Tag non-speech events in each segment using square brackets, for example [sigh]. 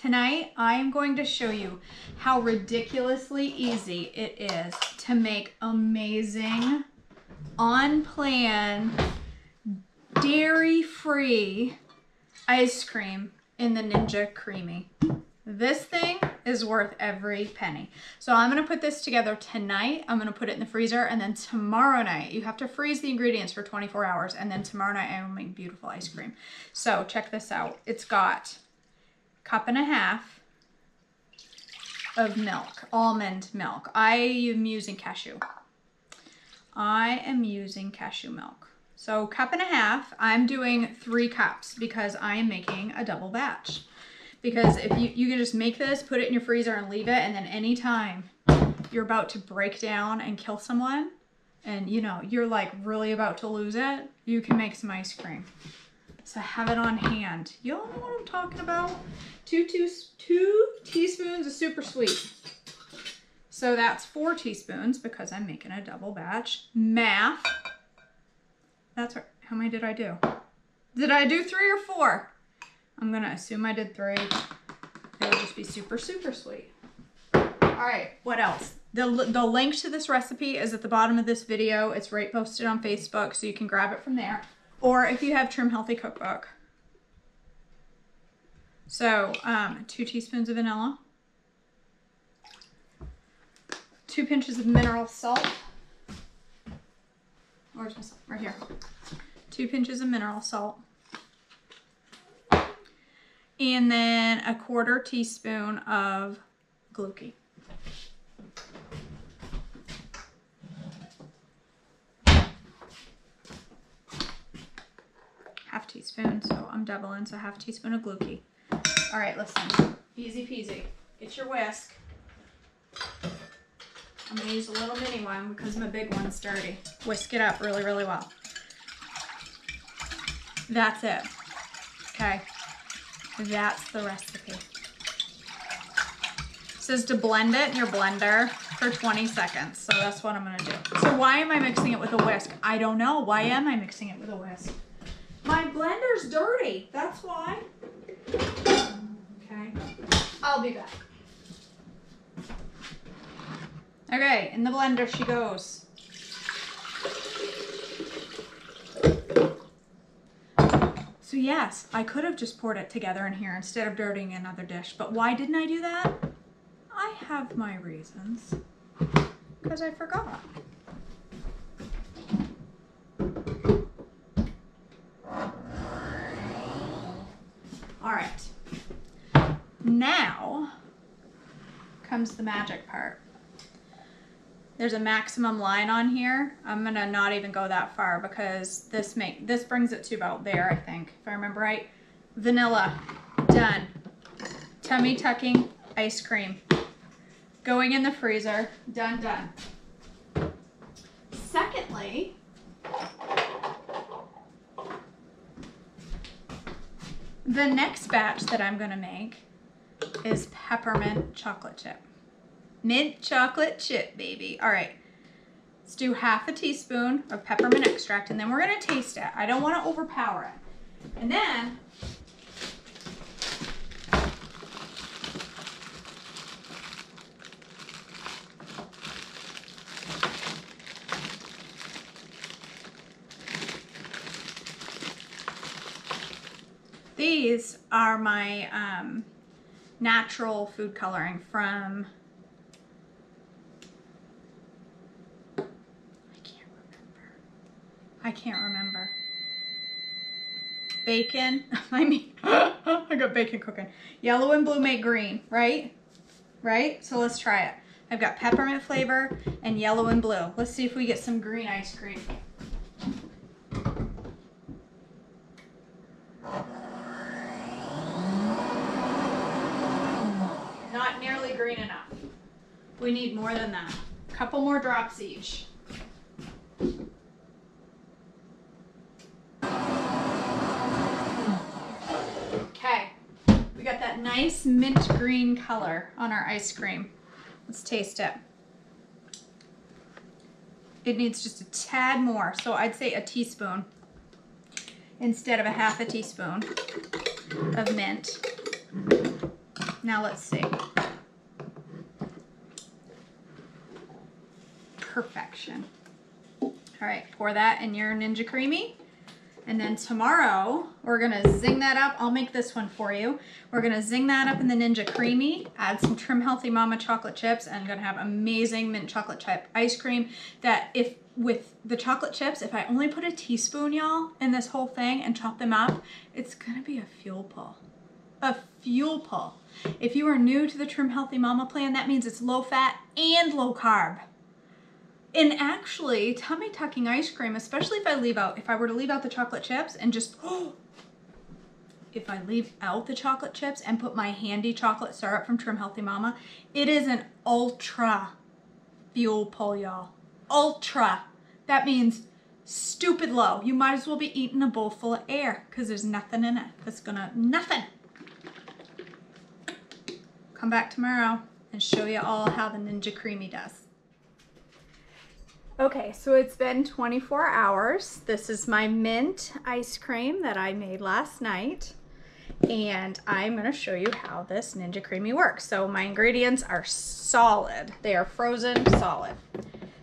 tonight I'm going to show you how ridiculously easy it is to make amazing, on plan, dairy-free ice cream in the Ninja Creami. This thing is worth every penny. So I'm gonna put this together tonight. I'm gonna put it in the freezer and then tomorrow night, you have to freeze the ingredients for 24 hours and then tomorrow night I will make beautiful ice cream. So check this out. It's got cup and a half of milk, almond milk. I am using cashew. I am using cashew milk. So cup and a half, I'm doing three cups because I am making a double batch because if you, you can just make this, put it in your freezer and leave it. And then anytime you're about to break down and kill someone and you know, you're like really about to lose it, you can make some ice cream. So have it on hand. You all know what I'm talking about? Two, two, two teaspoons of super sweet. So that's four teaspoons because I'm making a double batch. Math. That's right. How many did I do? Did I do three or four? I'm gonna assume I did three. It'll just be super, super sweet. All right, what else? The, the link to this recipe is at the bottom of this video. It's right posted on Facebook, so you can grab it from there. Or if you have Trim Healthy Cookbook. So, um, two teaspoons of vanilla. Two pinches of mineral salt. My salt? Right here. Two pinches of mineral salt and then a quarter teaspoon of Gluccie. Half so I'm so half teaspoon of Gluccie. All right, listen, easy peasy. Get your whisk. I'm gonna use a little mini one because my big one's dirty. Whisk it up really, really well. That's it. Okay. That's the recipe. It says to blend it in your blender for 20 seconds. So that's what I'm gonna do. So why am I mixing it with a whisk? I don't know. Why am I mixing it with a whisk? My blender's dirty. That's why. Okay. I'll be back. Okay, in the blender she goes. So yes, I could have just poured it together in here instead of dirtying another dish, but why didn't I do that? I have my reasons. Because I forgot. All right. Now comes the magic part. There's a maximum line on here. I'm gonna not even go that far because this make this brings it to about there, I think, if I remember right. Vanilla, done. Tummy tucking ice cream. Going in the freezer, done, done. The next batch that I'm gonna make is peppermint chocolate chip. Mint chocolate chip, baby. All right, let's do half a teaspoon of peppermint extract and then we're gonna taste it. I don't wanna overpower it. And then, these are my um, natural food coloring from I can't remember. I can't remember. Bacon, [laughs] I mean, [laughs] I got bacon cooking. Yellow and blue make green, right? Right? So let's try it. I've got peppermint flavor and yellow and blue. Let's see if we get some green ice cream. Not nearly green enough. We need more than that. A couple more drops each. Okay, we got that nice mint green color on our ice cream. Let's taste it. It needs just a tad more, so I'd say a teaspoon. instead of a half a teaspoon of mint. Now let's see. Perfection. All right, pour that in your Ninja Creami. And then tomorrow, we're gonna zing that up. I'll make this one for you. We're gonna zing that up in the Ninja Creami, add some Trim Healthy Mama chocolate chips, and gonna have amazing mint chocolate chip ice cream that if with the chocolate chips, if I only put a teaspoon, y'all, in this whole thing and chop them up, it's gonna be a fuel pull. A fuel pull. If you are new to the Trim Healthy Mama plan, that means it's low fat and low carb. And actually, tummy tucking ice cream, especially if I leave out, if I were to leave out the chocolate chips and just, oh, [gasps] if I leave out the chocolate chips and put my handy chocolate syrup from Trim Healthy Mama, it is an ultra fuel pull, y'all. Ultra. That means stupid low. You might as well be eating a bowl full of air because there's nothing in it that's gonna, nothing. Come back tomorrow and show you all how the Ninja Creami does. Okay, so it's been 24 hours. This is my mint ice cream that I made last night. And I'm gonna show you how this Ninja Creami works. So my ingredients are solid. They are frozen solid.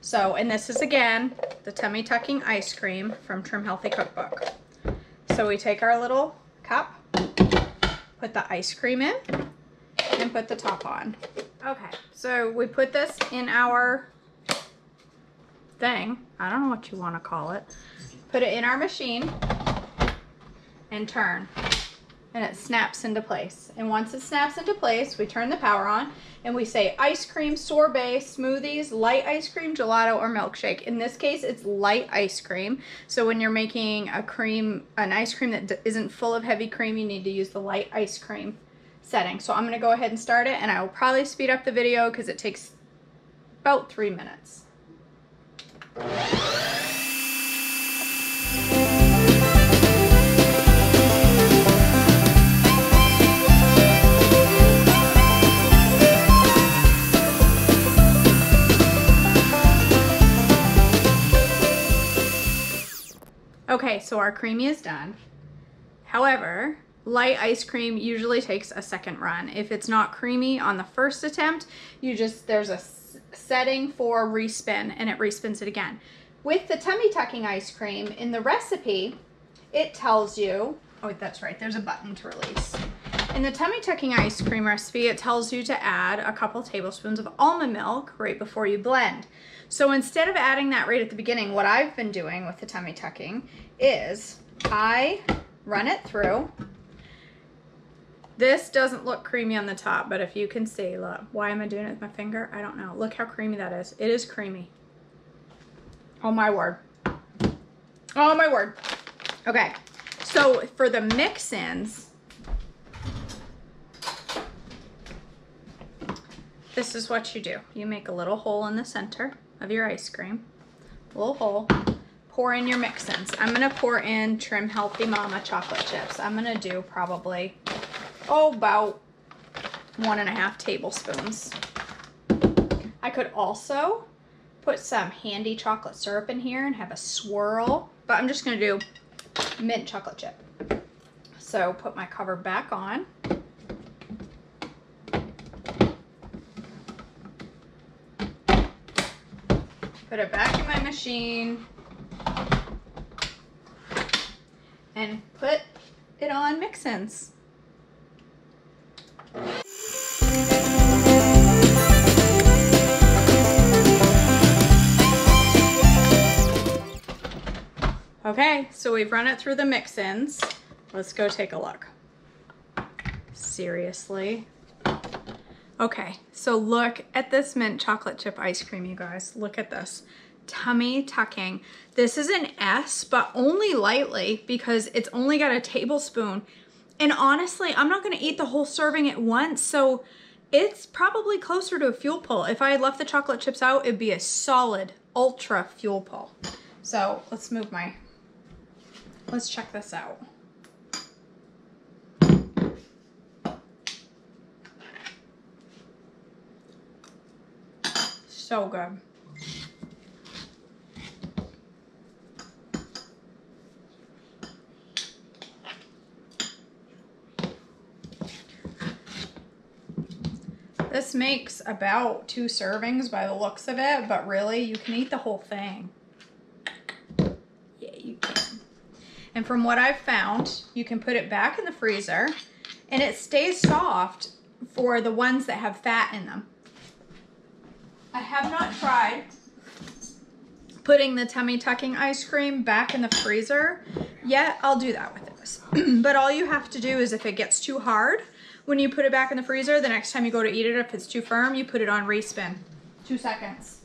So, and this is again, the tummy tucking ice cream from Trim Healthy Cookbook. So we take our little cup, put the ice cream in, and put the top on. Okay, so we put this in our thing. I don't know what you want to call it. Put it in our machine and turn. And it snaps into place. And once it snaps into place, we turn the power on and we say ice cream, sorbet, smoothies, light ice cream, gelato, or milkshake. In this case, it's light ice cream. So when you're making a cream, an ice cream that isn't full of heavy cream, you need to use the light ice cream setting. So I'm gonna go ahead and start it and I will probably speed up the video because it takes about three minutes. Okay, so our creamy is done. However, light ice cream usually takes a second run. If it's not creamy on the first attempt, you just, there's a setting for respin and it respins it again. With the tummy tucking ice cream in the recipe, it tells you, oh, that's right, there's a button to release. In the tummy tucking ice cream recipe, it tells you to add a couple tablespoons of almond milk right before you blend. So instead of adding that right at the beginning, what I've been doing with the tummy tucking is I run it through this doesn't look creamy on the top, but if you can see, look, why am I doing it with my finger? I don't know. Look how creamy that is. It is creamy. Oh my word. Oh my word. Okay, so for the mix-ins, this is what you do. You make a little hole in the center of your ice cream, little hole, pour in your mix-ins. I'm gonna pour in Trim Healthy Mama chocolate chips. I'm gonna do probably oh, about one and a half tablespoons. I could also put some handy chocolate syrup in here and have a swirl, but I'm just gonna do mint chocolate chip. So put my cover back on. Put it back in my machine and put it on mix-ins. Okay, so we've run it through the mix-ins. Let's go take a look. Seriously? Okay, so look at this mint chocolate chip ice cream, you guys. Look at this. Tummy tucking. This is an S, but only lightly because it's only got a tablespoon. And honestly, I'm not gonna eat the whole serving at once, so it's probably closer to a fuel pull. If I had left the chocolate chips out, it'd be a solid, ultra fuel pull. So let's move my Let's check this out. So good. This makes about two servings by the looks of it, but really you can eat the whole thing. And from what I've found, you can put it back in the freezer and it stays soft for the ones that have fat in them. I have not tried putting the tummy tucking ice cream back in the freezer yet. I'll do that with this. [clears throat] but all you have to do is if it gets too hard, when you put it back in the freezer, the next time you go to eat it, if it's too firm, you put it on respin. Two seconds.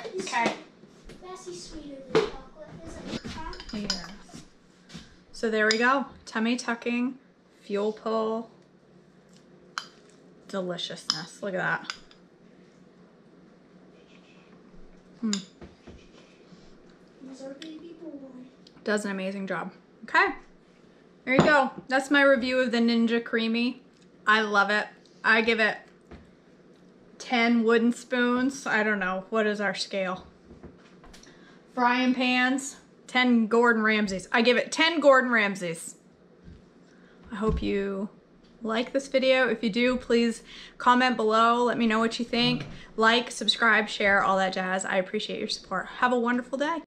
Okay. Yeah. So there we go. Tummy tucking, fuel pull, deliciousness. Look at that. Hmm. Does an amazing job. Okay. There you go. That's my review of the Ninja Creami. I love it. I give it 10 wooden spoons. I don't know. What is our scale? Frying pans. 10 Gordon Ramsays. I give it 10 Gordon Ramsays. I hope you like this video. If you do, please comment below. Let me know what you think. Like, subscribe, share, all that jazz. I appreciate your support. Have a wonderful day.